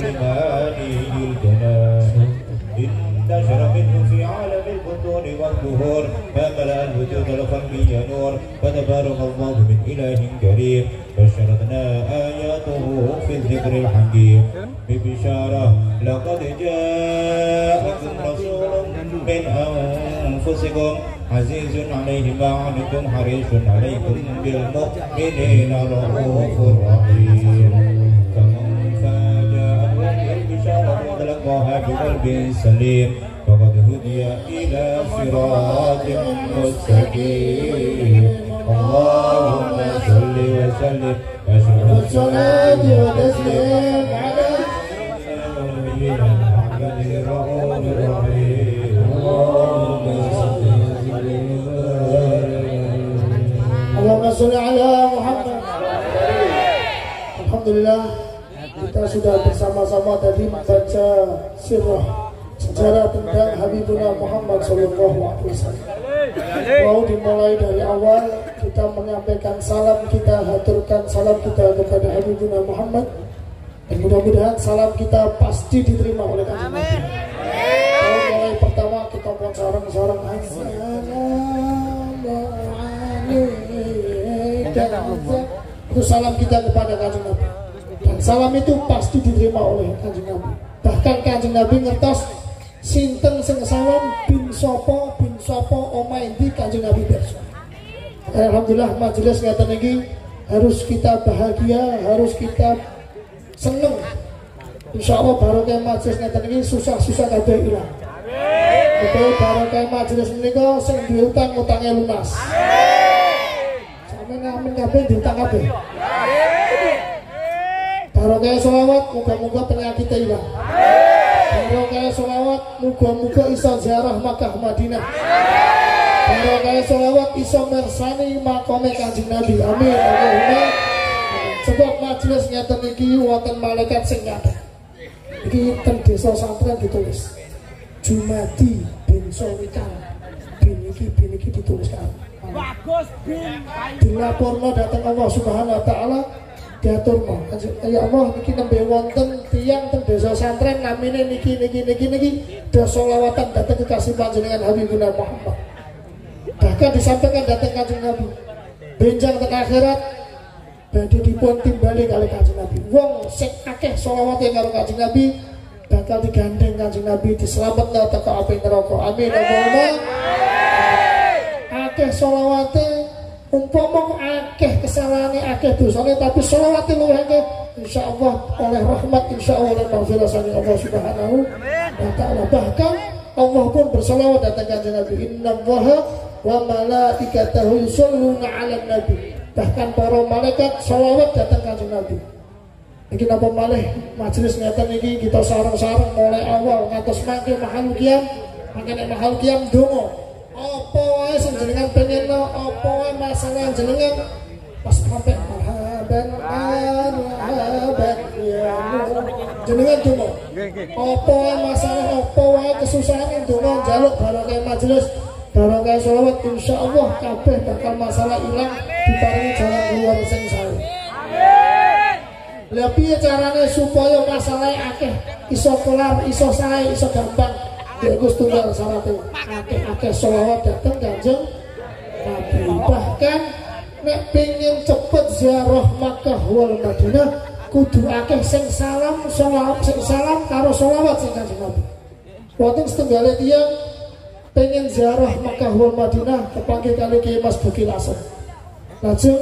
سليماني الجنان. انتشر منه في عالم البطون والظهور ما ملأ الوجود الخلقي نور فتبارك الله من إله كريم. بشرتنا آياته في الذكر الحكيم. ببشارة لقد جاءكم رسول من أنفسكم عزيز عليه ما عنتم حريص عليكم بالمؤمنين رؤوف رحيم. وتلقاها بقلب سليم فقد هدي إلى صراط مستقيم. اللهم صل وسلم. أشرف الصلاة والتسليم على نبينا محمد الرؤوف الرحيم اللهم صل وسلم Allahumma sholli ala Muhammad. Alhamdulillah kita sudah bersama-sama tadi membaca sirah sejarah tentang Habibuna Muhammad Sallallahu Alaihi Wasallam. Mau dimulai dari awal kita menyampaikan salam kita, haturkan salam kita kepada Habibuna Muhammad. Dan mudah-mudahan salam kita pasti diterima oleh Nabi. Kalau mulai pertama kita pun sarang-sarang. Itu salam kita kepada kanjeng Nabi salam itu pasti diterima oleh kanjeng Nabi. Bahkan kanjeng Nabi ngertos sinten sing salam bin sopo bin sopo oma inti kanjeng Nabi besok Alhamdulillah majelis ngeten iki harus kita bahagia harus kita seneng. Insya Allah baru kayak majelis ngeten iki susah-susah kabeh ilang. Baru kayak majelis menika sing duwe utang utangnya lunas. Sampe ngamen kabeh diutang kabeh baru kayak sholawat muga-muga penyakitnya hilang baru kayak sholawat muga-muga iso ziarah Makkah Madinah. Baru kayak sholawat iso mersani makome kanjeng Nabi. Amin. Allahumma. Sebab majelis ngeten iki wonten malaikat sing nyata iki ten desa santren ditulis. Jumadi bin Sowikal bin iki bin iki dituliskan Bagus bin. Dilaporno datang Allah Subhanahu wa taala diaturno ya Allah niki nembe wonten tiyang teng desa santren namine niki niki niki niki do selawatan datang ke kasih panjenengan Habibuna Muhammad. Bahkan disampaikan datang kanjeng Nabi. Benjang teng akhirat badhe dipun timbali kali kanjeng Nabi. Wong sing akeh selawate karo kanjeng Nabi bakal digandeng kanjeng Nabi diselametno teko api neraka. Amin. Allahumma. Akeh solawate umpama akeh kesalahane akeh dosane tapi solawate luwih akeh insyaallah oleh rahmat insyaallah oleh maghfirah sang Allah Subhanahu wa taala. Bahkan Allah pun bersolawat datang kanjeng Nabi inna allaha wa malaikatahu yusholluna 'alan nabi. Bahkan para malaikat solawat datang kanjeng Nabi. Iki napa malih majelis ngeten iki kita sareng-sareng mulai awal ngantos mangke mahal kiam mangke mahal kiam donga apa wae sing jenengan pengen no apa wae masalah jenengan? Pas marhaban ya Nur. jenengan donga apa wae masalah apa wae kesusahan donga njaluk barokah majelis barokah selawat. Insyaallah kabeh bakal masalah ilang diparingi jalan keluar sing sae. Lah piye carane supaya masalahnya akeh iso kelar, iso sae, iso gampang. Ya Gus tunggal syaratnya akeh-akeh selawat dateng Kanjeng Nabi. Bahkan nek pengen cepet ziarah Makkah wal Madinah kudu akeh sing salam selawat sing salam karo selawat sing Kanjeng Nabi. Wonten setunggal tiyang pengen ziarah Makkah wal Madinah kepanggih kali Kiai Mas Buki Lasem. Lajeng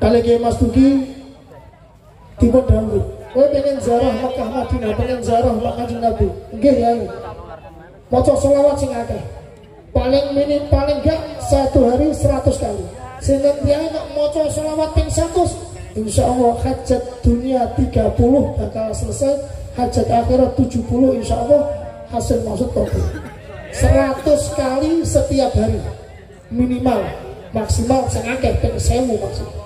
kali Kiai Mas Buki tiba dahulu kowe pengen zarah Makkah Madinah. Pengen zarah Makkah Nabi. Nggih ya. Maca selawat sing akeh. Paling minim paling gak satu hari 100 kali. Dia nggak maca selawat ping 100 insya Allah hajat dunia 30 bakal selesai. Hajat akhirat 70 insya Allah hasil maksud kabul 100 kali setiap hari. Minimal. Maksimal sing akeh ping 1000 maksimal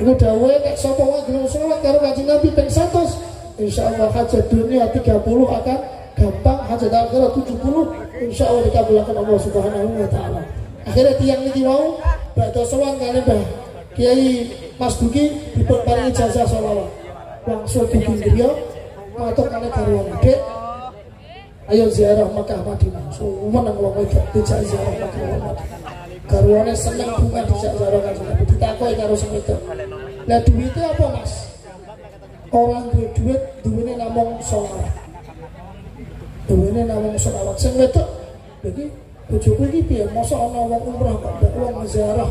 Iku dawe nek sapa wae gelem selawat karo Kanjeng Nabi ping 100, insyaallah hajat dunia 30 akan gampang, hajat akhirat 70 insyaallah dikabulkan Allah Subhanahu wa taala. Akhirnya tiang niki wau badhe sowan kali Mbah Kiai Mas Duki dipun paringi ijazah selawat. langsung bikin dia matur kali garwane dek ayo ziarah Mekah Madinah. Semua nang wong wedok dijak ziarah Mekah Madinah. Garwane seneng bunga dijak ziarah kanjeng Nabi. Ditakoki karo sing wedok lah duitnya apa mas? Orang duit duit duitnya namung sholat duitnya namung sholawat sing wedok jadi bojoku iki piye? Masa ana wong umrah kok ndak wong ziarah.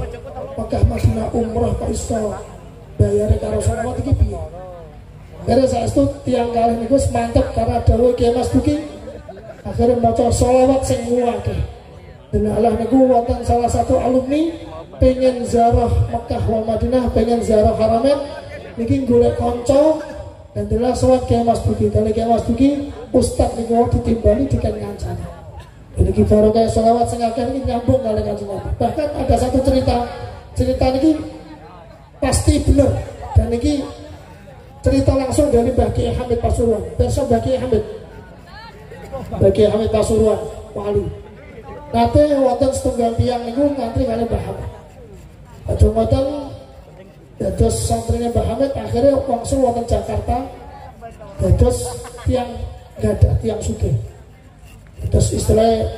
Mekah umrah kok iso bayare karo sholawat iki piye? Karena saya itu tiang kali ini mantep karena dawuh Kiai Mas akhirnya maca sholawat sing akeh. Dan Allah niku wonten salah satu alumni pengen ziarah Mekah wal Madinah, pengen ziarah Haramain niki golek kanca dan telah sowan Kiai Mas Duki. Kali Kiai Mas Duki ustaz niku ditimbali dikan ngancani. Jadi kita baru kayak sholawat sing akeh ini nyambung kali kanjeng Nabi. Bahkan ada satu cerita, cerita ini pasti benar dan ini cerita langsung dari Kiai Hamid Pasuruan. Besok Kiai Hamid. Kiai Hamid Pasuruan, wali. Nate wonten setunggal tiang niku ngantri kali Mbah. Ngoten dados santrinya Mbah Hamid akhirnya langsung wonten Jakarta dados tiang gada tiang sugih. Terus istilahnya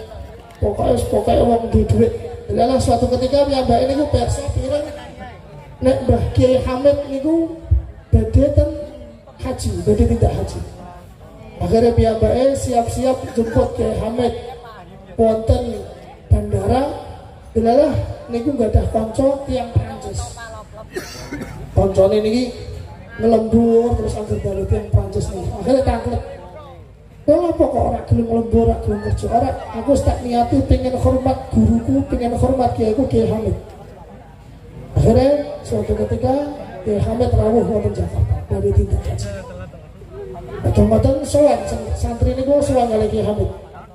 pokoknya pokoknya uang di duit. Lalu suatu ketika mbak ini gue persa pirang nek Mbah Kiai Hamid niku badhe ten haji, badhe tidak haji. Akhirnya piyambake siap-siap jemput Kiai Hamid wonten bandara. Delalah niku gak ada konco tiang Prancis. Koncone niki ngelembur terus anggur dalu tiang Prancis nih. Akhirnya tanglet Kenapa kok orang gelem lembur, orang gelem kerja? Orang aku tak niati pengen hormat guruku, pengen hormat kiaiku Kiai Hamid. Akhirnya suatu ketika Kiai Hamid rawuh wonten Jakarta dari tindak haji. Kadang-kadang sowan santri ini gue sowan kali Kiai Hamid.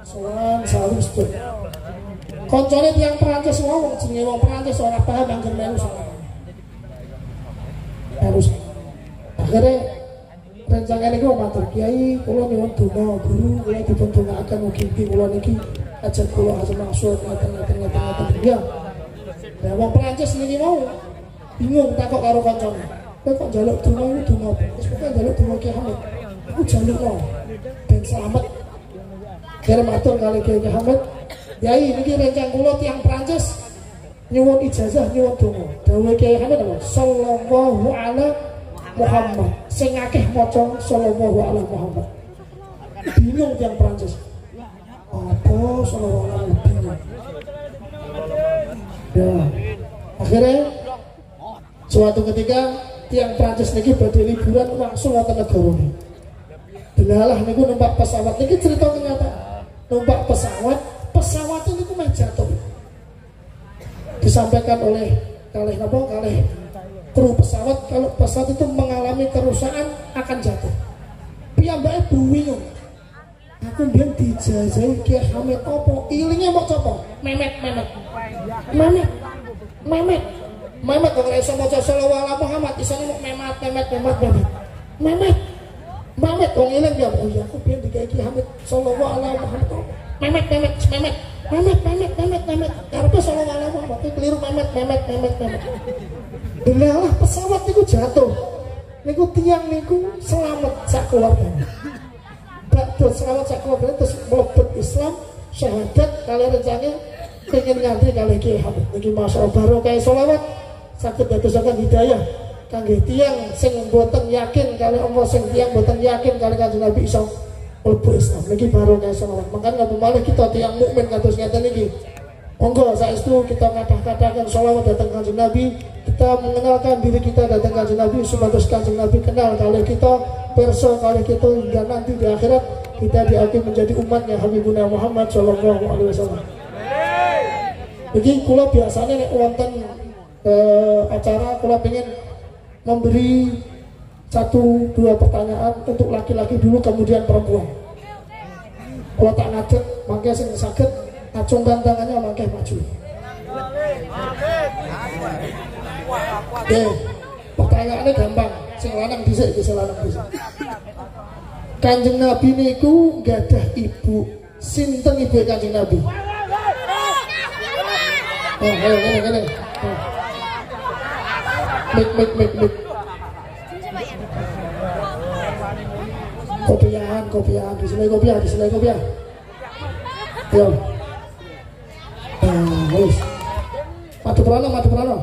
Sowan salam sedulur. Koncone tiang Perancis wong jenenge wong Perancis ora paham angger melu salah. Harus. Akhirnya rencangan ini matur kiai kula nyuwun donga guru kula dipun dongaaken mugi-mugi kula niki ajeng kula asal maksud ngaten ngaten ngaten ngaten ya wong Perancis niki mau bingung takok karo kancane. Kowe kok njaluk donga iki donga apa? Wis pokoke njaluk donga Ki Hamid. Aku jaluk no. Ben selamat. Kira matur kali Ki Hamid. Yai niki rencang kula tiang Perancis nyuwun ijazah nyuwun donga. Dawuh Ki Hamid apa? Sallallahu alaihi Muhammad. Sing akeh maca sallallahu alaihi Muhammad. Bingung yang Prancis. Apa sallallahu alaihi bingung. Ya akhirnya suatu ketika tiang Prancis niki badhe liburan langsung wonten ini. Delalah niku numpak pesawat. Niki cerita ternyata numpak pesawat pesawat ini meh jatuh. Disampaikan oleh kalih napa kalih kru pesawat. Kalau pesawat itu mengalami kerusakan akan jatuh. Piyambake bingung. Aku biar dijajahi Kiai Hamid opo ilingnya mau copo memet memet. Memet. Memet. Memet kalau iso maca sallallahu Muhammad isane mau memet memet memet memet. Memet. Memet wong iling ya. Oh iya aku biar digawe Kiai Hamid. Muhammad memet memet memet memet memet memet memet karepe sallallahu alaihi Muhammad keliru memet memet memet memet Delalah pesawat niku jatuh. Niku tiang niku selamat sak keluarga. Bakdo selamat sak keluarga terus mlebet Islam syahadat kalian rencana pengen ngantri kali Hamid. Niki masya Allah baru kayak sholawat sakit dadosaken hidayah kangge tiang sing boten yakin kali Allah sing tiang boten yakin kali kanjeng Nabi iso mlebu Islam. Baru kayak sholawat. Makanya ngapa kita tiang mukmin kados ngeten niki. Monggo saestu kita ngadah-kadahkan sholawat datang kanjeng Nabi kita mengenalkan diri kita datang kanjeng Nabi supados kanjeng Nabi kenal kalau kita perso kalau kita hingga nanti di akhirat kita diakui menjadi umatnya Habibuna Muhammad Shallallahu Alaihi Wasallam. Jadi kula biasanya nek eh, acara kula pengen memberi satu dua pertanyaan untuk laki-laki dulu kemudian perempuan. Kalau tak ngajet, makanya sing sakit acungkan tangannya makanya maju. Oke, pertanyaannya gampang. Sing lanang bisa, bisa lanang bisa. Kanjeng Nabi niku gadah ibu. Sinten ibu Kanjeng Nabi? Oh, ayo ngene ngene. Mik mik mik mik. Kopiahan kopiahan di sini kopiah di sini kopiah yo nah wis. Madu prano madu prano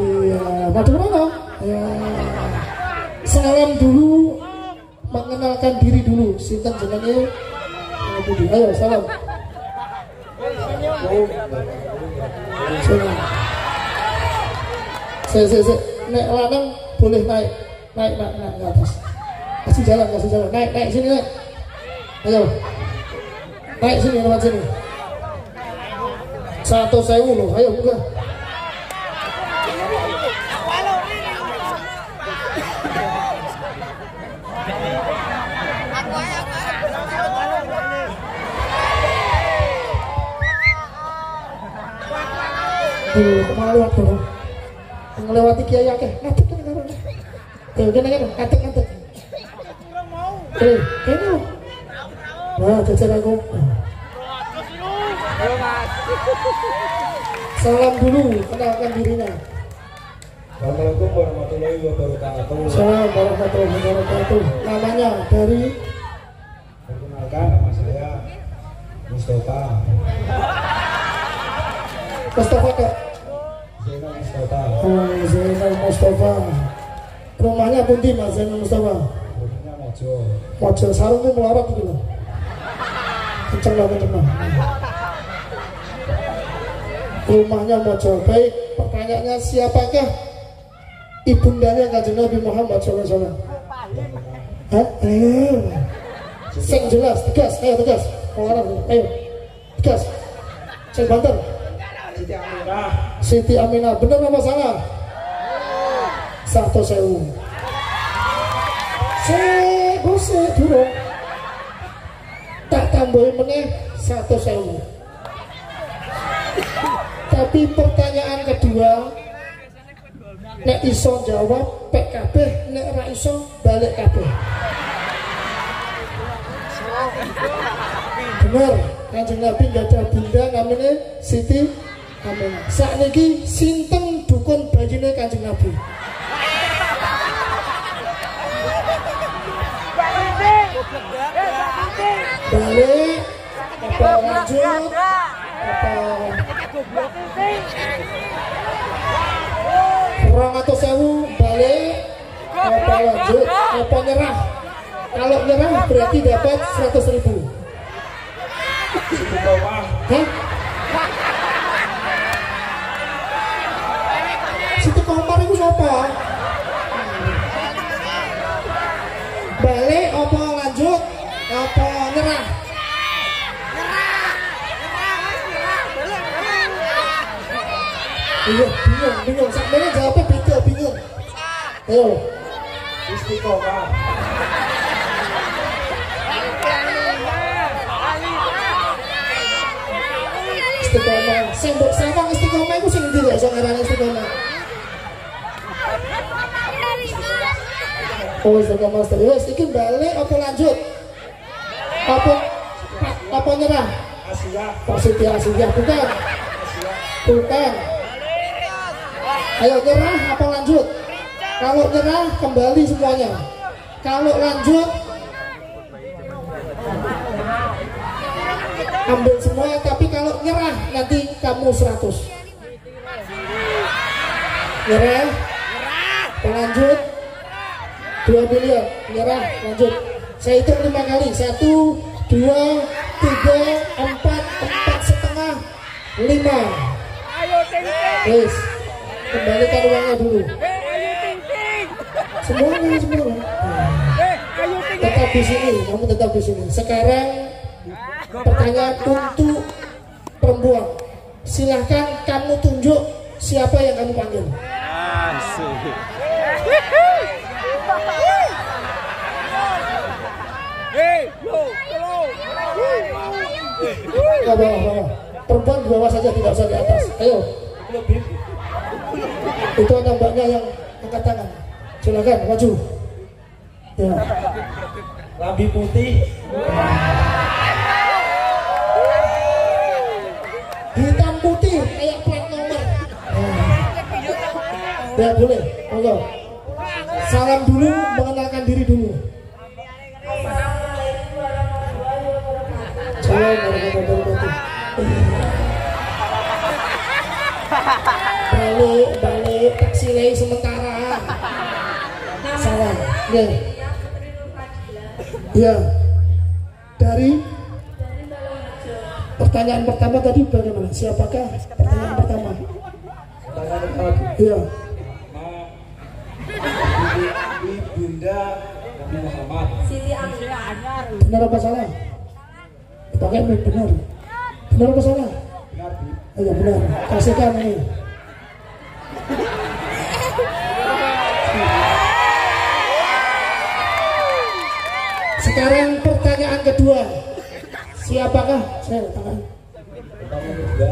iya madu prano ya salam dulu mengenalkan diri dulu. Sinten jenenge? Ayo salam. Salam. Saya saya saya naik lanang boleh naik. Naik naik naik atas kasih jalan kasih jalan. Naik naik sini naik. Ayo naik sini lewat sini. Satu sewu loh. Ayo buka. Tuh, lewat dong? Ngelewati kiai akeh, ngadeg kene karo. Tuh, kene kene, ngadeg. Eh, kene. Nah, jajan aku. Salam dulu, kenalkan dirinya. Assalamualaikum warahmatullahi wabarakatuh. Salam warahmatullahi wabarakatuh. Namanya dari Perkenalkan nama saya Mustafa. Mustafa Kak. Zainal Mustafa. Oh, Zainal Mustafa. Rumahnya Pundi Mas Zainal Mustafa. Wajah sarungmu melorot gitu loh. Kenceng lah, kenceng lah. Rumahnya Mojo. Baik, pertanyaannya siapakah ibundanya kanjeng Nabi Muhammad SAW? Hah? Eh. Sing jelas, tegas, ayo tegas. Pengarang, ayo. Tegas. Sing banter. Siti Aminah. Siti Aminah, benar apa salah? Satu sewu. Sewu sedurung. Tak tambahin meneh satu sewu. Tapi pertanyaan kedua, nek iso jawab pek kabeh, nek ra iso balik kabeh. Bener, kanjeng Nabi gak ada bunda namanya Siti Aminah. Saat ini sinten dukun bajine kanjeng Nabi. Balik, apa lanjut, apa kurang atau sewu balik, apa lanjut, apa nyerah. Kalau nyerah berarti dapat 100 ribu. Hah? Siti Komar itu siapa? Balik apa lanjut? Apa nyerah? Iya, bingung, bingung. Sebenarnya jawabnya beda, bingung. Ayo, Istiqomah. istiqomah. Sing mbok sawang istiqomah iku sing ndi kok iso ngarani istiqomah? Oh, istiqomah terus. Iki balik apa lanjut? Apa apa nyerah? Asia. Pak Siti Asia bukan? Bukan. Ayo nyerah apa lanjut? Kalau nyerah kembali semuanya. Kalau lanjut ambil semua tapi kalau nyerah nanti kamu 100 nyerah lanjut 2 miliar nyerah lanjut saya hitung lima kali satu dua tiga empat empat setengah lima Ayo ting ting. Yes. Kembalikan uangnya dulu. Eh, semuanya semua Eh, tetap di sini kamu tetap di sini. Sekarang pertanyaan untuk perempuan. Silahkan kamu tunjuk siapa yang kamu panggil. Hei, yo, hello. ke bawah bawah. Perempuan di bawah saja tidak usah di atas. Ayo itu ada mbaknya yang angkat tangan. Silakan maju. Ya. Lambi putih. hitam putih. Kayak plat nomor. Ya. Boleh. Monggo. Salam dulu mengenalkan diri dulu. Waalaikumsalam warahmatullahi wabarakatuh. Lay sementara. Salah, ya. Ya. Dari pertanyaan pertama tadi bagaimana? Siapakah pertanyaan pertama? Pertanyaan pertama. Iya. Ma, Ibu Bunda Nabi Muhammad. Benar apa salah? Pakai benar. Benar apa salah? Benar, Bu. Oh, ya benar. Kasihkan ini. Sekarang pertanyaan kedua. Siapakah? Saya tangan. Kedua.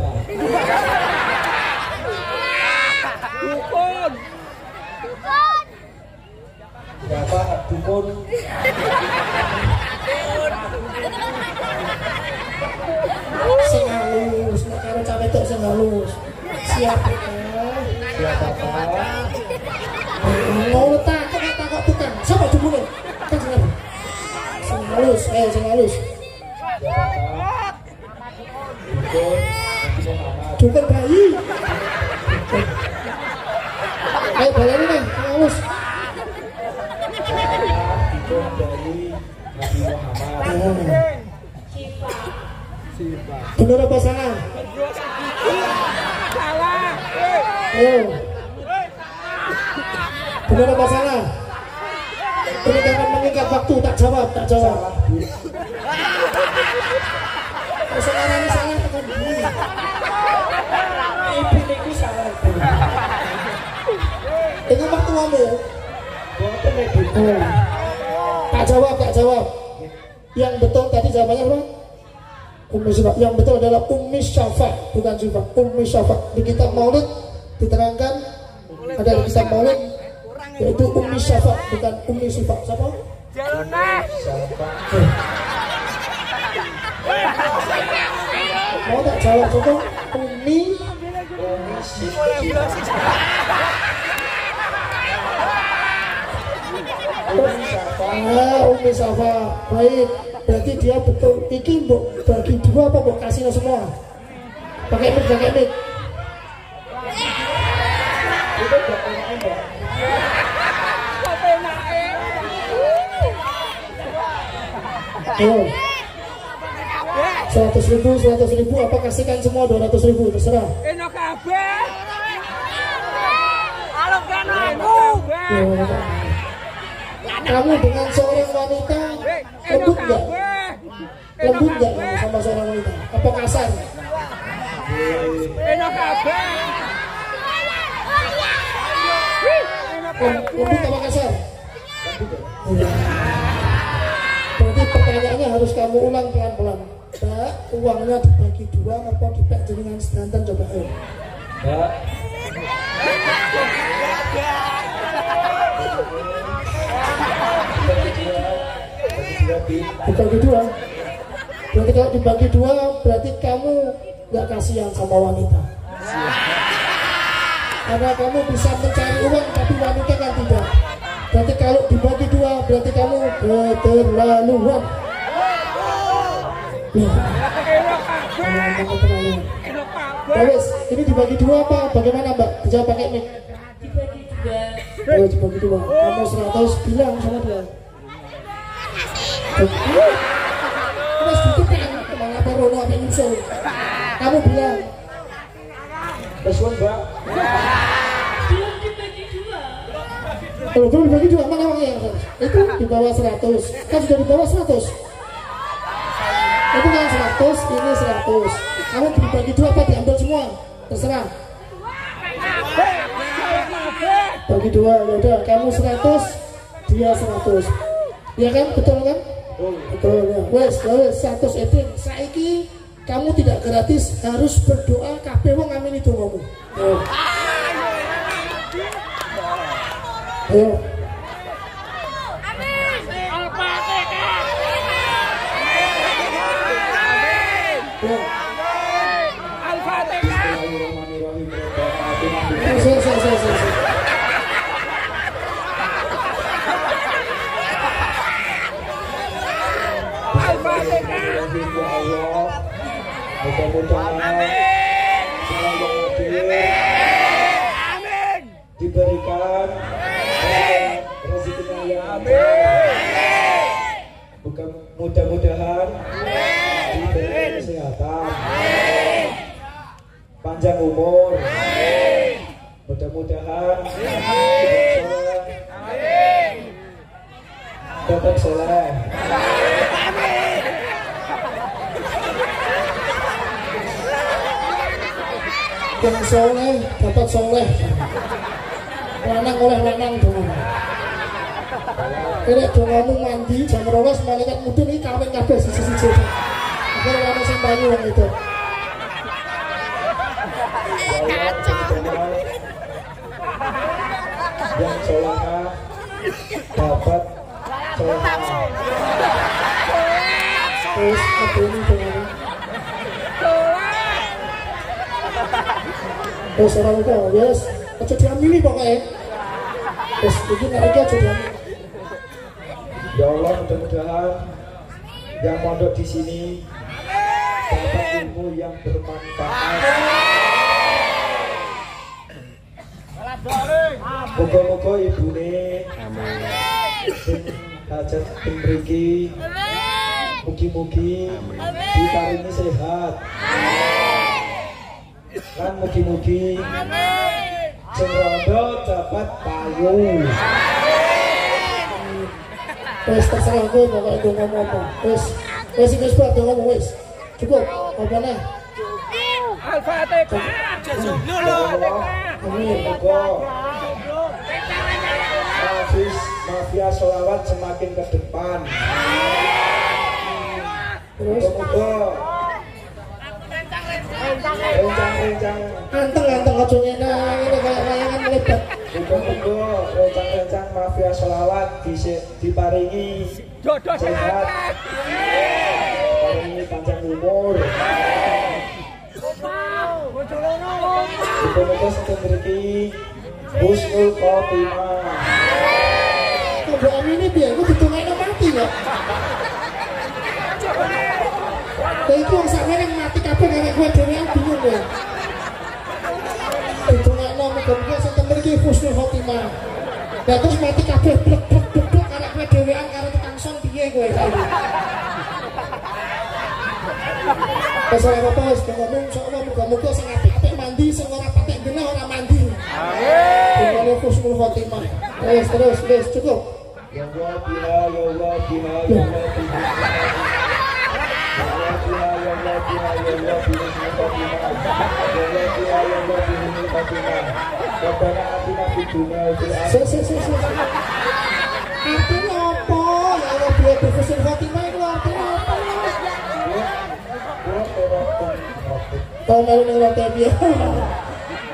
Dukun. Siapa dukun? Sing halus, nek karo cawe tok sing halus. Siapakah? Siapakah? Mau takut takut tukang. Siapa dukune? Kan sing halus. Eh sing halus. Muhammad. Dukun bayi. Ayo baleni nih, sing halus. Benar apa salah? Salah. Eh. Benar apa salah? Waktu, tak jawab, tak jawab. Sekarang ini salah, tekan dulu. Ibu niku salah. Itu mertuamu. Boten. Oh. Tak jawab, tak jawab. Yang betul tadi jawabannya apa? Ummi Syafa. Yang betul adalah Ummi Syafa, bukan Syafa. Ummi Syafa. Di kitab Maulid diterangkan ada di kitab Maulid yaitu Ummi Syafa, bukan Ummi Syafa. Siapa? Jaluna. Siapa? Mau tak jawab Ummi Umi? Ah, Ummi Syafa. Baik. Berarti dia betul. Iki mbok bagi dua apa mbok kasih semua? Pakai mic, pakai mic. Itu enaknya, Mbak. Kok penake? Ayo. Seratus ribu, seratus ribu, apa kasihkan semua dua ratus ribu, terserah. Eno kabeh. Halo aku. Kamu dengan seorang wanita lembut nggak? Eno Lembut nggak sama seorang wanita? Apa kasar? Eno Lembut apa kasar? Iya. Pertanyaannya harus kamu ulang pelan-pelan. Mbak, uangnya dibagi dua apa dipek dengan sedanten coba ayo. Mbak. Dibagi dua. Berarti kalau dibagi dua, berarti kamu nggak kasihan sama wanita. Karena kamu bisa mencari uang, tapi wanita kan tidak. Berarti kalau dibagi dua, berarti kamu keterlaluan. Ya wes, ini dibagi dua apa? Bagaimana mbak? Dijawab pakai mic. Oh, dibagi dua. Kamu 100 bilang sama dia. Terus tutup kan? Malah apa Rono apa nyusul? Kamu bilang. Terus, Mbak. Kalau belum dibagi dua, mana uangnya yang harus? Itu di bawah 100. Kan sudah di bawah 100. Itu kan 100, ini 100. Kamu dibagi dua apa diambil semua? Terserah. Bagi dua, ya udah. Kamu 100, dia 100. Ya kan? Betul kan? Betul ya. Wes, ya wes 100 etin. Saiki kamu tidak gratis harus berdoa kabeh wong ngamini dongamu. Ayo. Ayo. Ya. Al-Fatihah. Bismillahirrahmanirrahim. Rabbil alamin. Saya, saya, saya, saya, saya. Al-Fatihah. Ya Allah. mudah-mudahan segala yang adil diberikan rezekinya yang lancar bukan mudah-mudahan diberikan kesehatan. Panjang umur. Mudah-mudahan tetap soleh. Yang soleh dapat soleh. Lanang oleh lanang dong Kerek dongamu mandi, jam rolos, malaikat mudun iki kawin kabeh sisi-sisi. Akhirnya kami sampai yang itu. Yang selama dapat Terus orang itu, yes, aja diambil pokoknya. Terus begini aja diambil. Ya Allah mudah-mudahan yang mondok di sini dapat ilmu yang bermanfaat. Moga-moga ibune sing hajat ing mriki mugi-mugi diparingi sehat. Lan mugi-mugi sing rondo dapat payu. Wes terserah kowe pokoke kowe ngomong apa. Wes wes wis kuat dong ngomong wes. Cukup. Apa ne? mafia selawat semakin ke depan. Terus Rencang-rencang Anteng-anteng aja ngene Ini kayak layangan melebat Moga-moga rencang-rencang Mafia Solawat dise- diparingi Jodoh sehat. Paringi panjang umur. Moga-moga sing mriki Husnul Khotimah. Kode ini dia Gue ditunggain mati ya Kayak itu yang sama yang mati kabeh kayak gue Dari yang bingung ya Ditunggain Muka-muka Saya temen Husnul Khotimah terus mati kabeh Blek blek blek blek gue dewean Karena tukang son Piye gue kayak Pasal apa apa wis ngomong insyaallah muga-muga sing apik-apik mandi sing ora patek genah ora mandi. Amin. Kalau husnul khotimah. Terus terus terus cukup. Ya Allah ya Allah ya Allah. Ya Allah Artinya apa? Ya Allah biar husnul khotimah itu artinya apa? Tahun lalu nih waktu dia.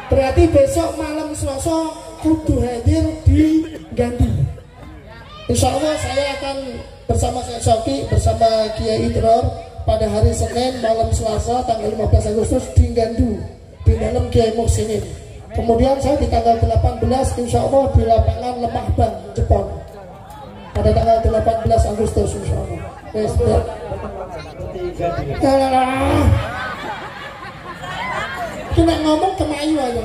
Berarti besok malam Selasa kudu hadir di Gandhi. Insya Allah saya akan bersama Syekh Soki bersama Kiai Idror pada hari Senin malam Selasa tanggal 15 Agustus di Gandu di dalam Kiai Muhsinin. Kemudian saya di tanggal 18 insya Allah di lapangan Lemah Bang Jepang pada tanggal 18 Agustus insya Allah. Alah. Cuma ngomong ke Mayu aja.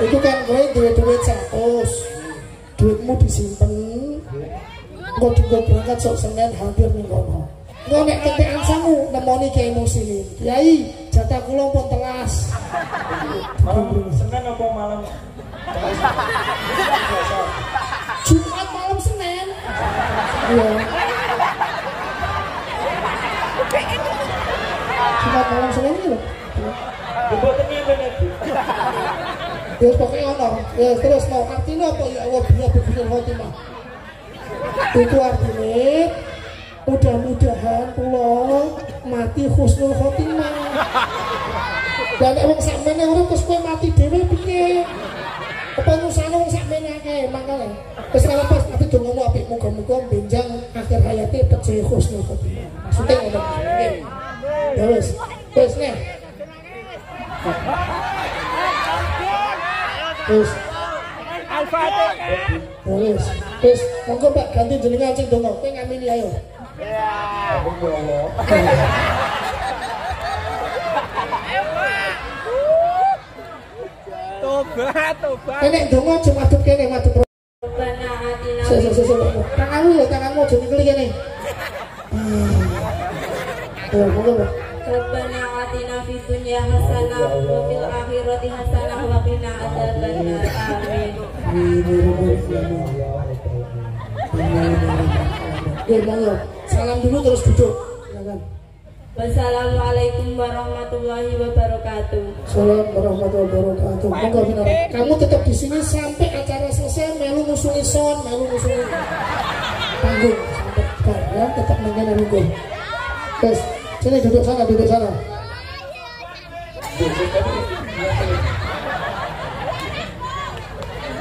Itu kan gue duit-duit seratus Duitmu disimpan Gue juga berangkat sok Senin hampir nih kono Gue nek ketean sangu nemoni ke emosi nih Kiai jatah kula pun telas Malam Senin apa malam? Jumat malam Senin Iya Jumat malam Senin bener Bu. Ya pokoknya ono. Ya terus mau artinya apa ya Allah bila berhusnul khotimah. Itu artinya mudah-mudahan pulau mati husnul khotimah. Dan nek wong sakmene urip terus kowe mati dhewe piye? Apa nyusahno wong sakmene akeh makane. Wis ora pas tapi do ngomong apik muga-muga benjang akhir hayate pecah husnul khotimah. Maksudnya ngono. Nggih. Ya wis. Wis nih. Wis. Al-Fatihah. Wis, wis, monggo Pak ganti jenengan sing donga. Kowe ngamini ayo. Ya Allah. Tobat, tobat. Nenek dongo aja madhep kene madhep. Sik sik. Tanganmu ya tanganmu aja ngeklik kene. Ya, monggo. Pak. Rabbana atina fid dunya hasanah wa fil akhirati hasanah wa qina adzabannar. Amin. Ya. Salam dulu terus duduk. Silakan. Wassalamualaikum warahmatullahi wabarakatuh. Salam warahmatullahi wabarakatuh. Monggo benar. Kamu tetap di sini sampai acara selesai. Melu musuli son, melu musuli panggung sampai bar ya. Tetap mengenai nunggu. Guys, sini duduk sana, duduk sana.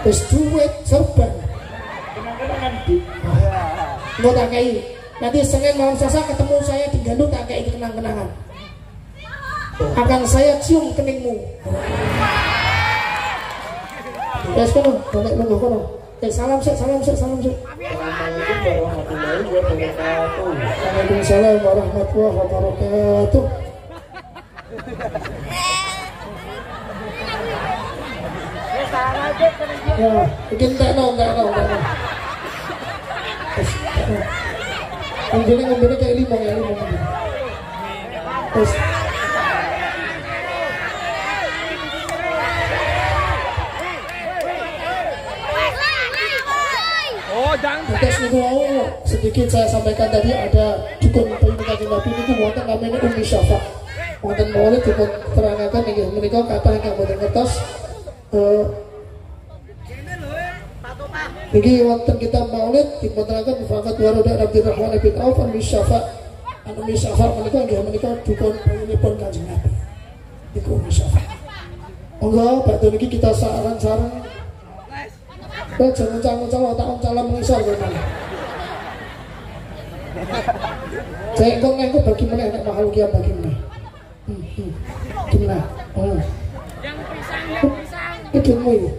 Terus duit serban. Kenang-kenangan di Mau tak kei. Nanti Senin malam Selasa ketemu saya di Gandung tak kei kenang-kenangan. Akan saya cium keningmu. Guys, kono, balik nunggu kono. Eh, salam sih, salam sih, salam sih. Assalamualaikum warahmatullahi wabarakatuh. Waalaikumsalam warahmatullahi wabarakatuh. Ya, bikin tekno, tekno, tekno. Terus, tekno. Ngambilnya, ngambilnya kayak lima, kayak lima. Terus, Oh. Terus itu mau sedikit saya sampaikan tadi ada dukun penyidik kajian Nabi itu wonten namanya Umi Syafa. Wonten maulid dipun terangkan ini menikah kata yang kamu ngertos. Eh, Niki wonten kita maulid dipun terangkan mufakat waroda Abdi Rahman bin Auf Umi Syafa. An Umi Syafa menikah nggih menikah dukun penyidik kajian Nabi. Iku Umi Syafa. Monggo Pak niki kita saran-saran Kowe jangan nguncang-nguncang tak calon mengisor kowe malah. Cek kok ngengko bagi meneh nek makhluk kia bagi meneh. Hmm, hmm. Gimana? Oh. Yang pisang, yang pisang. Itu ya?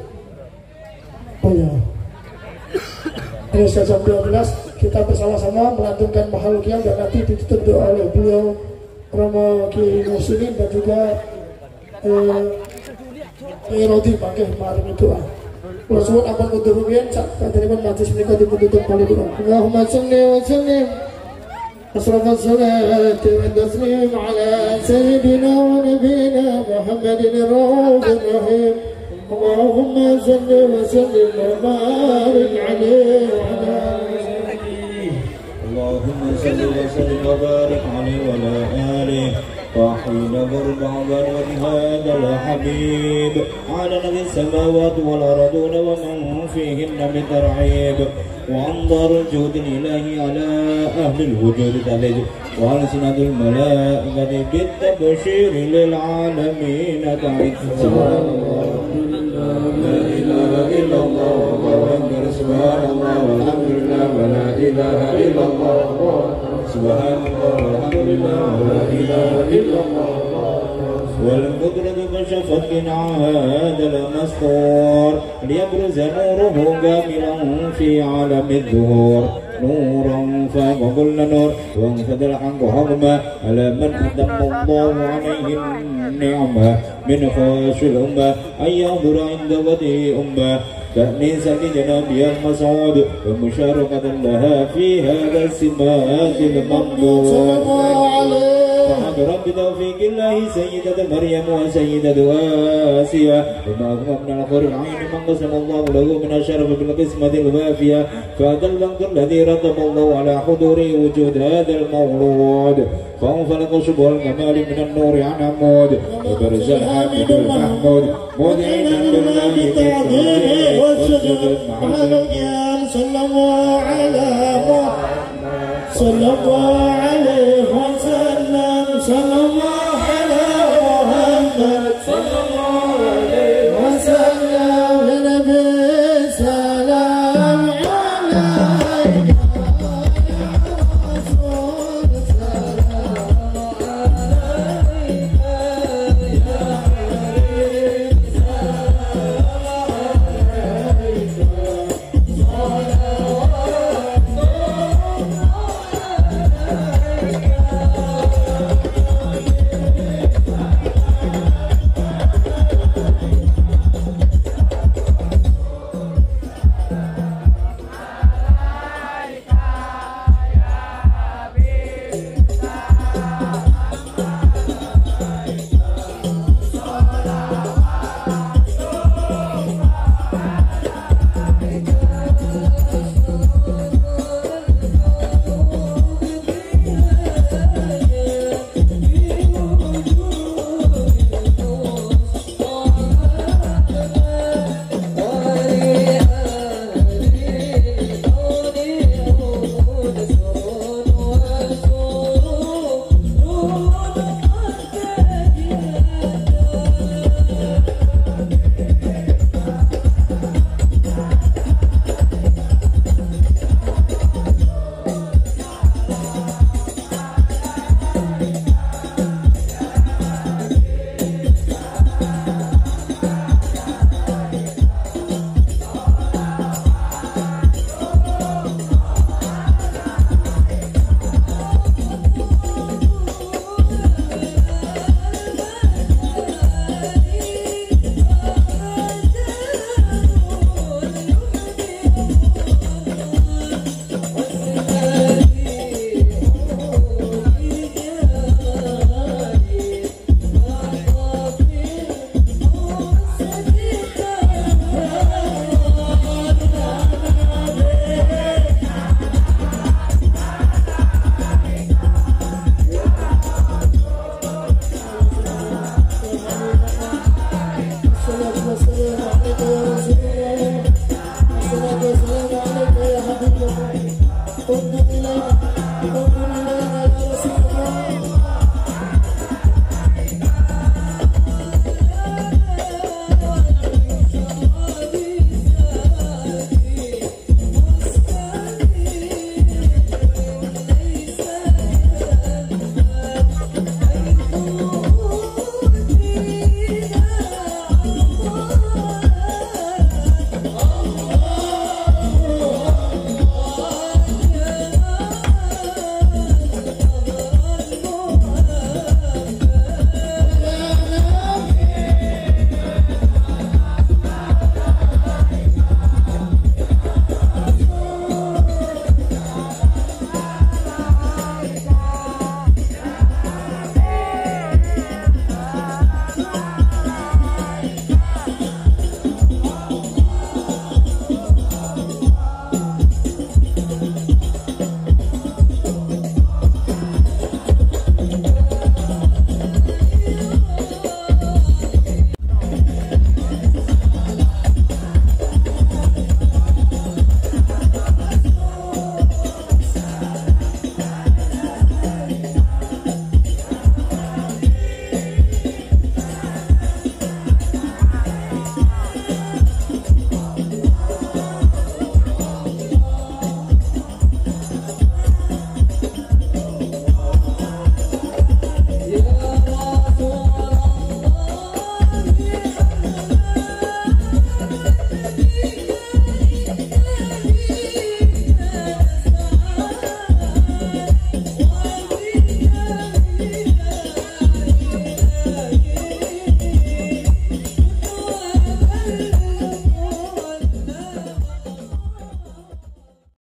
Oh ya. Ini sudah jam 12 kita bersama-sama melantunkan makhluk yang dan nanti ditutup doa oleh beliau Romo Kiai Muslimin dan juga eh, Kiai Rodi pakai malam doa. Kula suwun ampun mundur rumiyin sak kaderipun majlis menika dipun tutup kali doa. Allahumma shalli wa sallim أشرف الصلاة والتسليم على سيدنا ونبينا محمد الرؤوف الرحيم اللهم صل وسلم وبارك عليه. وعلى اللهم صل وسلم وبارك عليه وعلى آله وحين برد عبر هذا الحبيب على نبي السماوات والأرضون ومن فيهن من ترعيب. وأنظر الجود الإلهي على أهل الوجود تلج وألسنة الملائكة بالتبشير للعالمين تعد سبحان الله إلا الله والله أكبر سبحان الله والحمد لله ولا إله إلا الله. سبحان الله والحمد لله ولا إله إلا الله والقدرة كشفت من هذا المستور ليبرز نوره كاملا في عالم الظهور نورا فاق كل نور وانفذ الحق حكما على من أتم الله عليه النعمة من خاش الأمة أن ينظر عند وجه أمة تأنيسا كينا بيان مسعود ومشاركة لها في هذا السماء الممنوع. صلى الله عليه وسلم فحق رب توفيق الله سيدة مريم وسيدة آسيا. وما هو من العين من قسم الله له من الشرف بالقسمة الوافية. فهذا الوقت الذي رتب الله على حضور وجود هذا المولود. فانفلق شبه الكمال من النور عن عمود. وبرز الحامد المحمود. مذعنا بالله بالتعظيم والسجود المحمود صلى الله على صلى